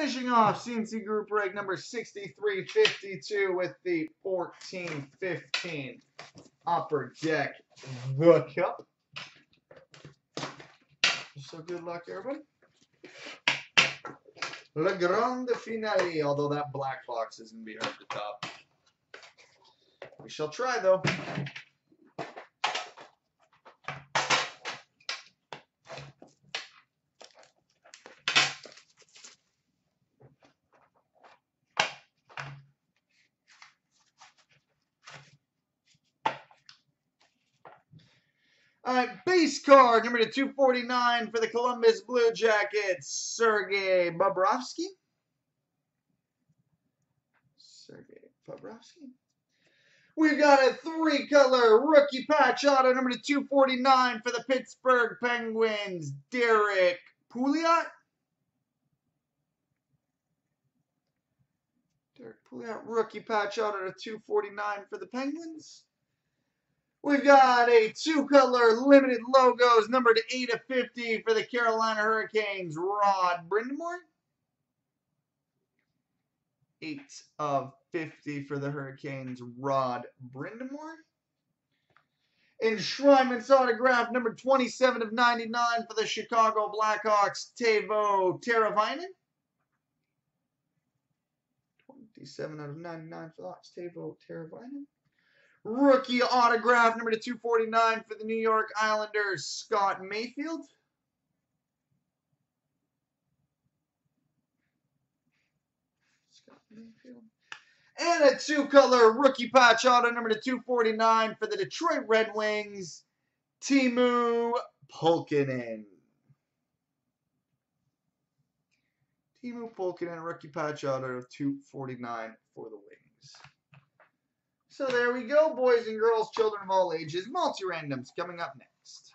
Finishing off CNC Group Break number 6352 with the 1415 Upper Deck The Cup. So good luck, everybody. Le Grande Finale, although that black box is going to be hard to top. We shall try, though. All right, base card number to 249 for the Columbus Blue Jackets, Sergei Bobrovsky. Sergei Bobrovsky. We've got a three color rookie patch auto number to 249 for the Pittsburgh Penguins, Derrick Pouliot. Derrick Pouliot, rookie patch auto to 249 for the Penguins. We've got a two-color limited logos, numbered 8 of 50 for the Carolina Hurricanes, Rod Brind'Amour. 8 of 50 for the Hurricanes, Rod Brind'Amour. Enshrinement's autograph, number 27 of 99 for the Chicago Blackhawks, Teuvo Teravainen. 27 out of 99 for the Hawks, Teuvo Teravainen. Rookie autograph number to 249 for the New York Islanders, Scott Mayfield. And a two-color rookie patch auto number to 249 for the Detroit Red Wings, Teemu Pulkkinen. Teemu Pulkkinen, rookie patch auto of 249 for the Wings. So there we go, boys and girls, children of all ages. Multi-randoms coming up next.